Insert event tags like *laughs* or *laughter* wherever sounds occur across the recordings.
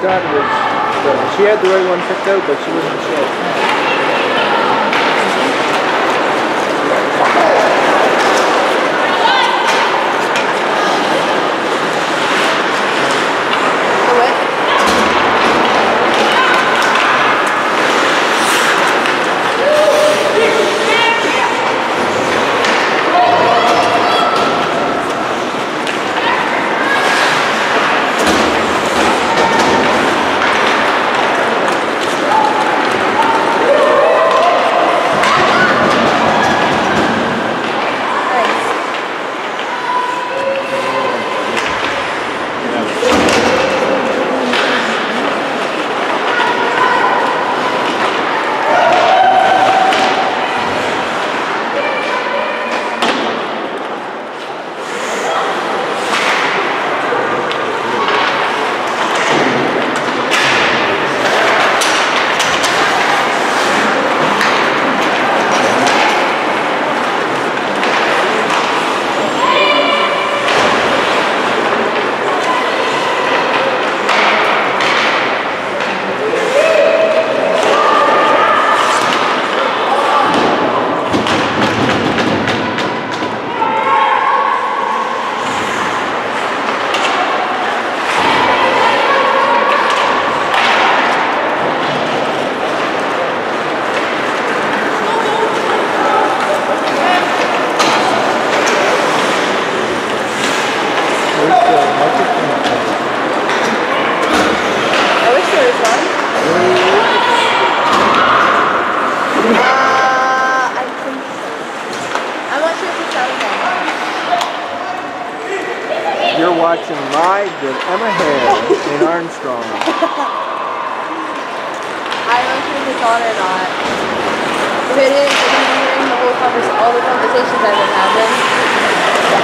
She was, she had the right one picked out, but she wasn't sure. The what? Nice. Where's the microphone? I wish there was one. Uh, I think so. I'm not sure if it's out there. You're watching live with Emma Hale in *laughs* Armstrong. I'm not sure if it's on or not. If it is, I'm hearing the whole convers- all the conversations I've been having.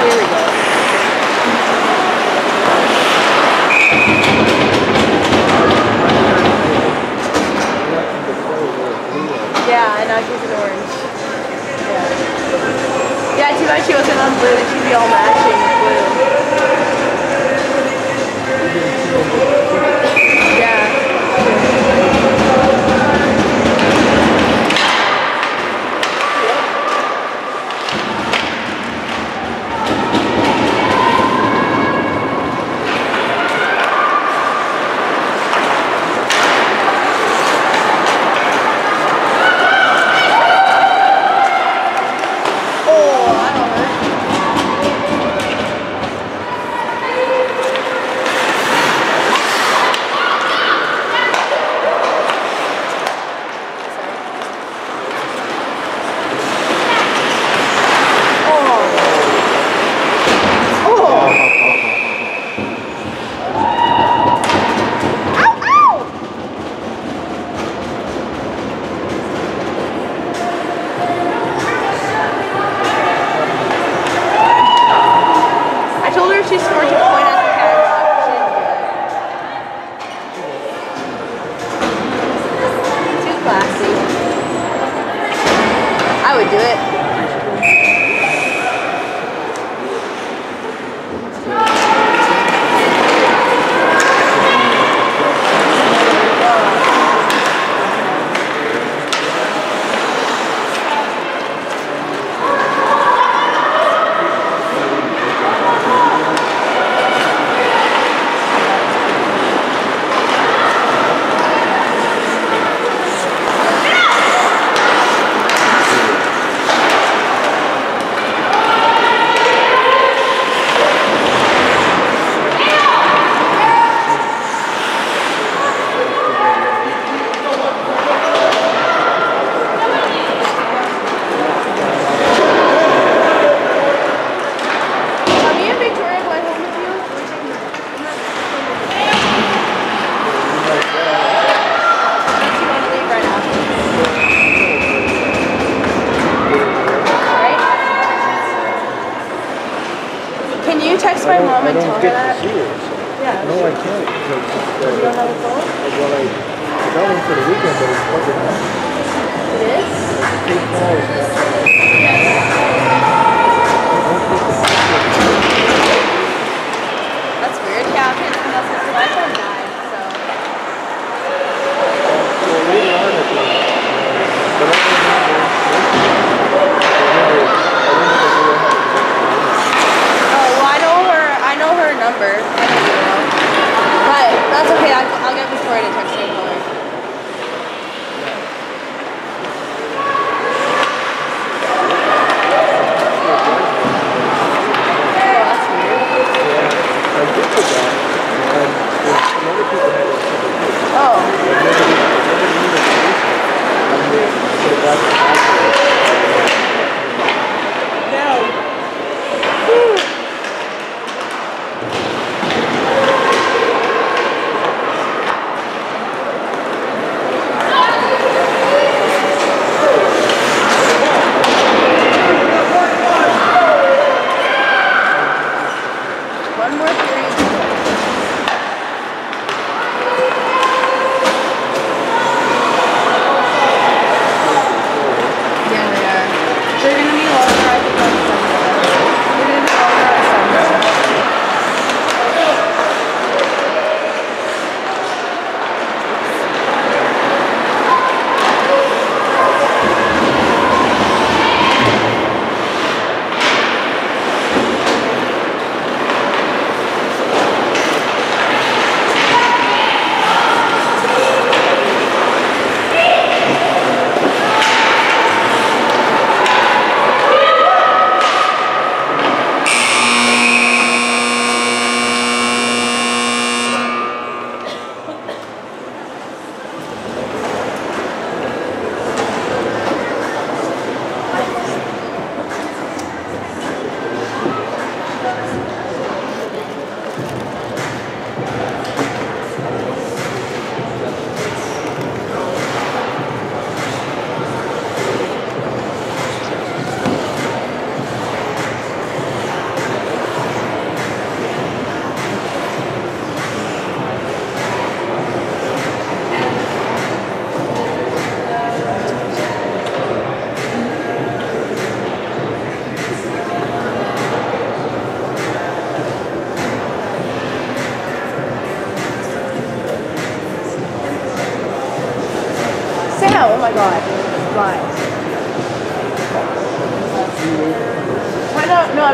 Here we go. Yeah, and now she's an orange. Yeah. Yeah, too bad she wasn't on blue, she'd be all matching blue.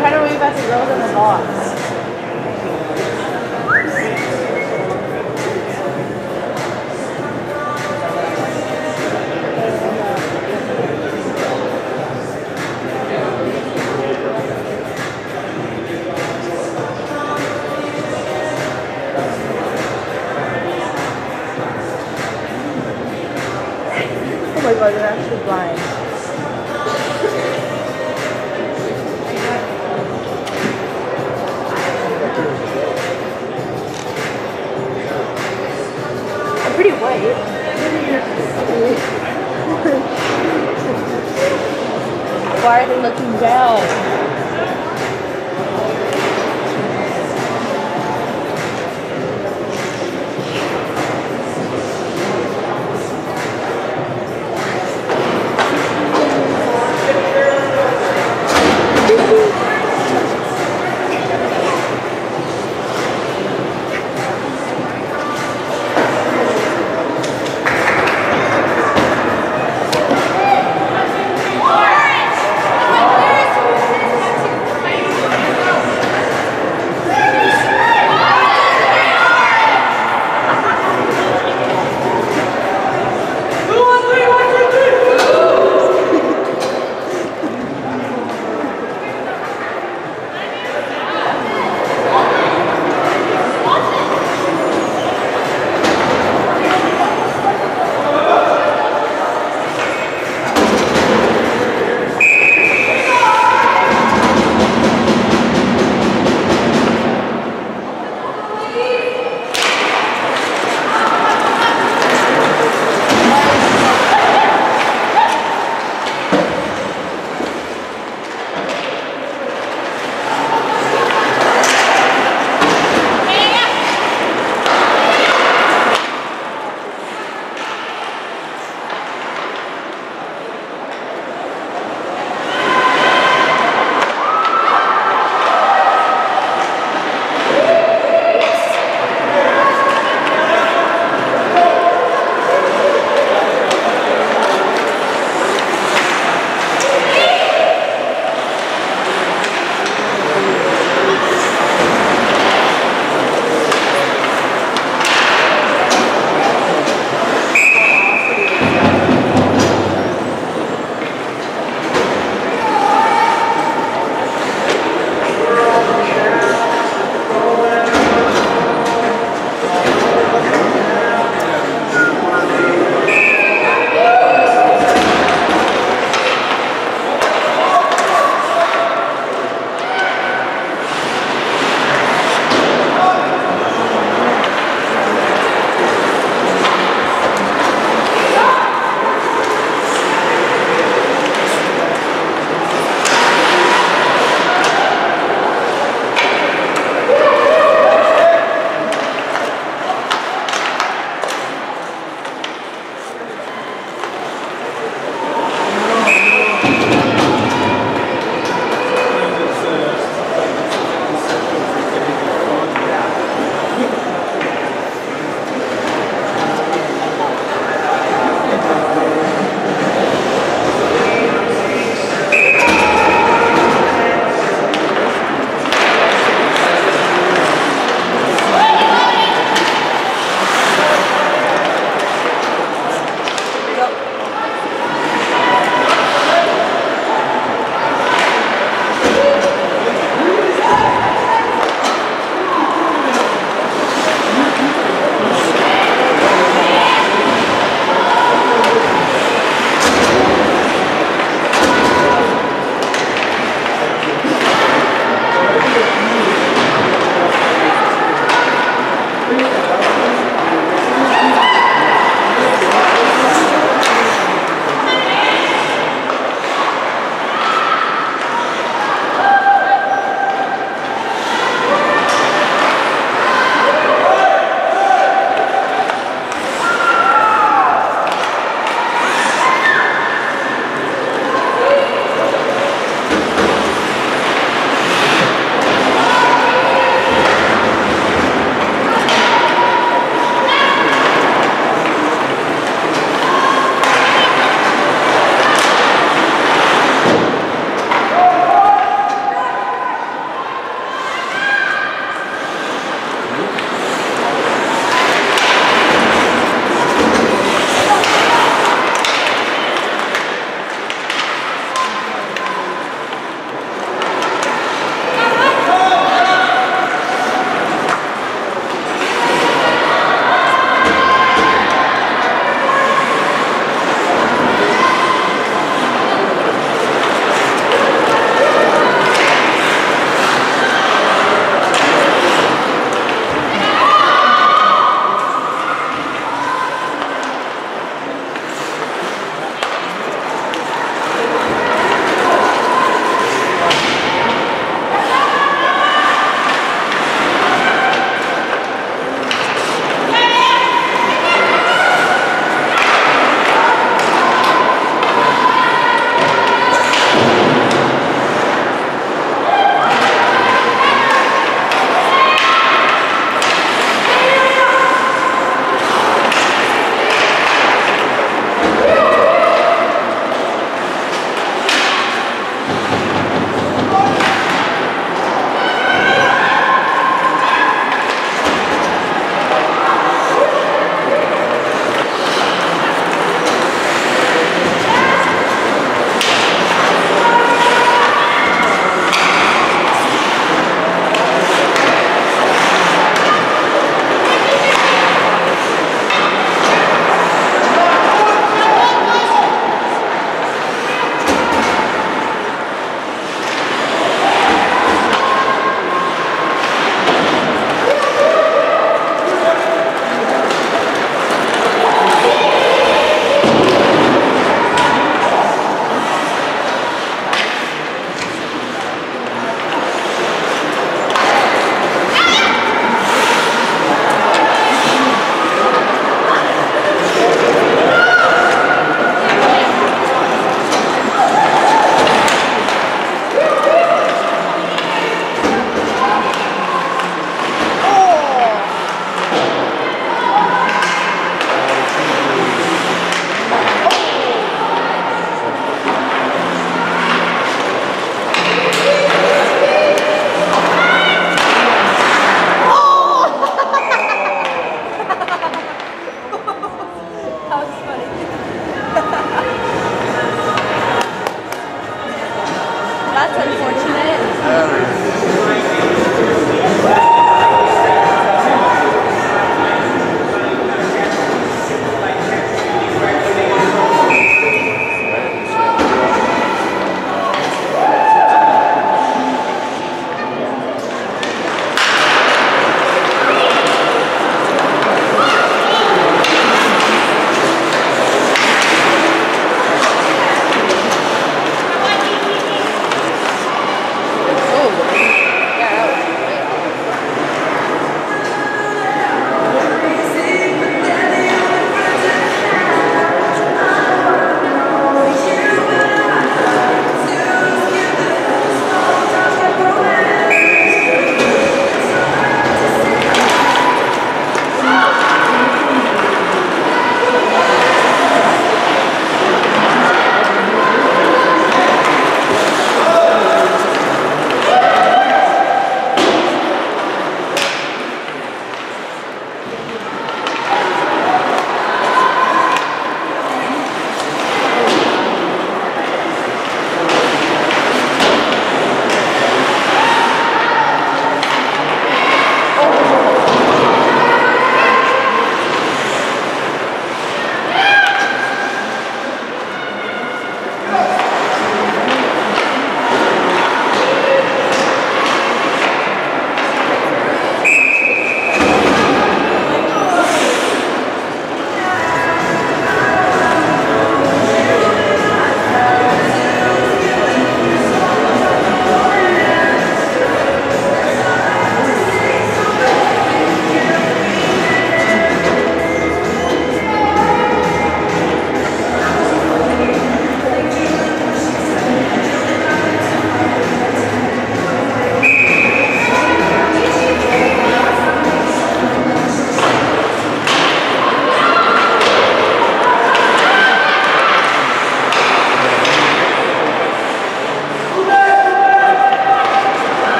trying to wave at the girls in the box. Oh my god, they're actually blind. Why are they looking down?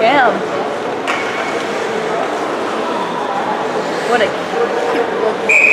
Damn. What a cute little